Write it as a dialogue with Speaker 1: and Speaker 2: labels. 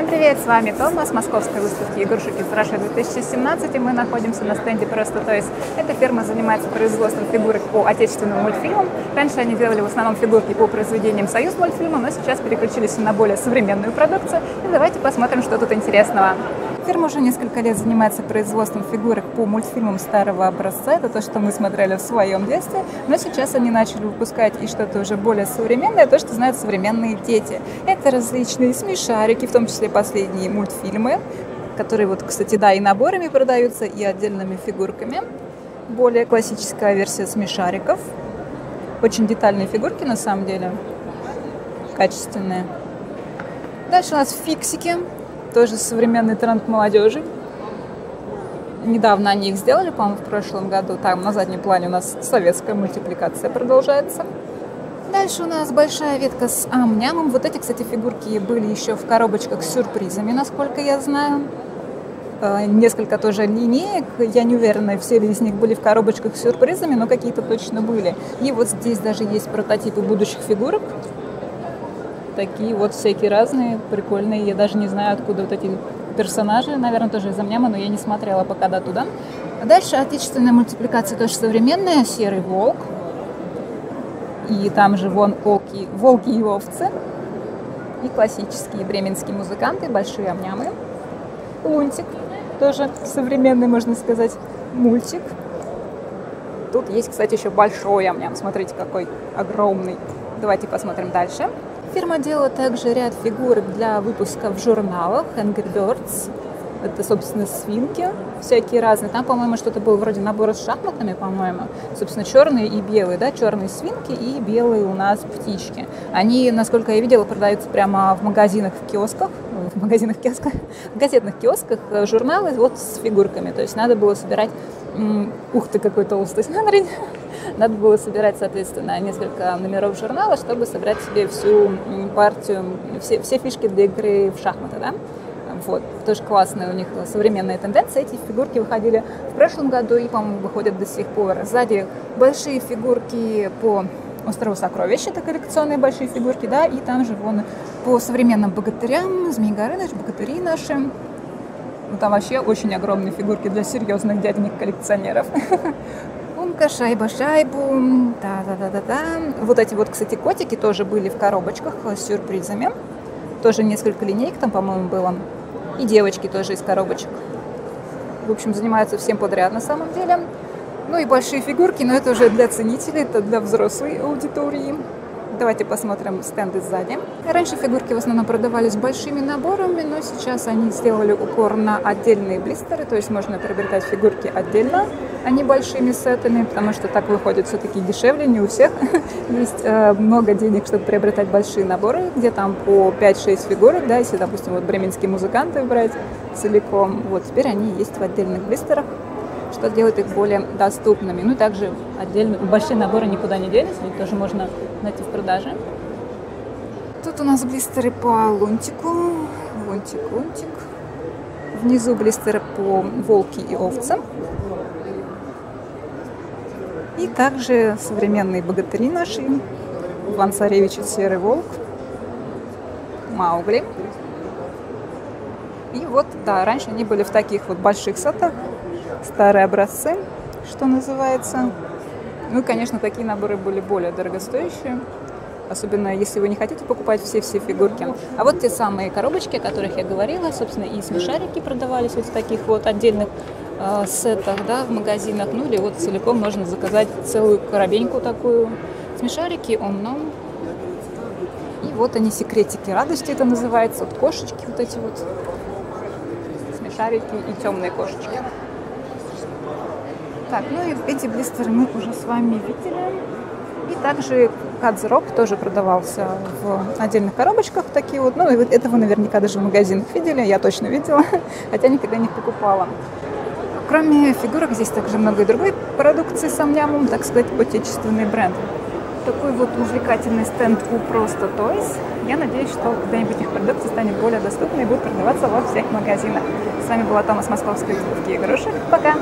Speaker 1: Всем привет, с вами Томас, московской выставки игрушек из Russia 2017, и мы находимся на стенде Просто Toys. Эта фирма занимается производством фигурок по отечественным мультфильмам. Раньше они делали в основном фигурки по произведениям Союз мультфильма, но сейчас переключились на более современную продукцию. И давайте посмотрим, что тут интересного. Фирма уже несколько лет занимается производством фигурок по мультфильмам старого образца. Это то, что мы смотрели в своем детстве. Но сейчас они начали выпускать и что-то уже более современное, то, что знают современные дети. Это различные смешарики, в том числе последние мультфильмы, которые вот, кстати, да, и наборами продаются, и отдельными фигурками. Более классическая версия смешариков. Очень детальные фигурки, на самом деле. Качественные. Дальше у нас фиксики тоже современный тренд молодежи. Недавно они их сделали, по-моему, в прошлом году. Там на заднем плане у нас советская мультипликация продолжается. Дальше у нас большая ветка с амнямом. Вот эти, кстати, фигурки были еще в коробочках с сюрпризами, насколько я знаю. Э, несколько тоже линеек. Я не уверена, все ли из них были в коробочках с сюрпризами, но какие-то точно были. И вот здесь даже есть прототипы будущих фигурок такие вот всякие разные, прикольные. Я даже не знаю, откуда вот эти персонажи, наверное, тоже из Амняма, но я не смотрела пока до туда. дальше отечественная мультипликация тоже современная, «Серый волк». И там же вон волки, волки и овцы. И классические бременские музыканты, большие амнямы. Лунтик, тоже современный, можно сказать, мультик. Тут есть, кстати, еще большой амням. Смотрите, какой огромный. Давайте посмотрим дальше. Фирма делала также ряд фигурок для выпуска в журналах Angry Birds. Это, собственно, свинки всякие разные. Там, по-моему, что-то было вроде набора с шахматами, по-моему. Собственно, черные и белые, да, черные свинки и белые у нас птички. Они, насколько я видела, продаются прямо в магазинах, в киосках, в магазинах, киосках, в газетных киосках э, журналы вот с фигурками. То есть надо было собирать... Ух ты, какой толстый, смотрите. Надо было собирать, соответственно, несколько номеров журнала, чтобы собрать себе всю партию, все, все фишки для игры в шахматы, да. Вот, тоже классная у них современная тенденция. Эти фигурки выходили в прошлом году и, по-моему, выходят до сих пор. Сзади большие фигурки по острову Сокровищ, это коллекционные большие фигурки, да, и там же вон по современным богатырям, Змей Горыныч, богатыри наши. Ну, там вообще очень огромные фигурки для серьезных дяденек Умка, шайба, шайбу, да-да-да-да-да. Вот эти вот, кстати, котики тоже были в коробочках с сюрпризами. Тоже несколько линейок там, по-моему, было. И девочки тоже из коробочек. В общем, занимаются всем подряд на самом деле. Ну и большие фигурки, но это уже для ценителей, это для взрослой аудитории. Давайте посмотрим стенды сзади. Раньше фигурки в основном продавались большими наборами, но сейчас они сделали упор на отдельные блистеры, то есть можно приобретать фигурки отдельно, а не большими сетами, потому что так выходит все-таки дешевле, не у всех. Есть э, много денег, чтобы приобретать большие наборы, где там по 5-6 фигурок, да, если, допустим, вот бременские музыканты брать целиком, вот теперь они есть в отдельных блистерах что делает их более доступными. Ну и также отдельно большие наборы никуда не делись, их тоже можно найти в продаже. Тут у нас блистеры по лунтику, лунтик, лунтик. Внизу блистеры по волки и овцам. И также современные богатыри наши. Иван Царевич и Серый Волк. Маугли. И вот, да, раньше они были в таких вот больших сетах старые образцы, что называется. Ну и, конечно, такие наборы были более дорогостоящие. Особенно если вы не хотите покупать все-все фигурки. А вот те самые коробочки, о которых я говорила, собственно, и смешарики продавались вот в таких вот отдельных э, сетах, да, в магазинах. Ну или вот целиком можно заказать целую коробеньку такую. Смешарики, омном. И вот они, секретики радости это называется. Вот кошечки вот эти вот. Смешарики и темные кошечки. Так, ну и эти блистеры мы уже с вами видели. И также Кадзрок тоже продавался в отдельных коробочках такие вот. Ну, и вот этого наверняка даже в магазинах видели, я точно видела, хотя никогда не покупала. Кроме фигурок, здесь также много и другой продукции с амнямом, так сказать, отечественный бренд. Такой вот увлекательный стенд у Просто Toys. Я надеюсь, что когда-нибудь их продукция станет более доступной и будет продаваться во всех магазинах. С вами была Томас Московской выставки игрушек. Пока!